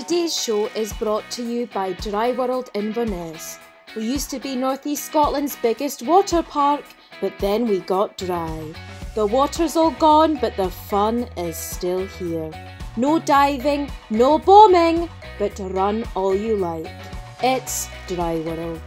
Today's show is brought to you by Dry World Inverness. We used to be North East Scotland's biggest water park, but then we got dry. The water's all gone, but the fun is still here. No diving, no bombing, but run all you like. It's Dry World.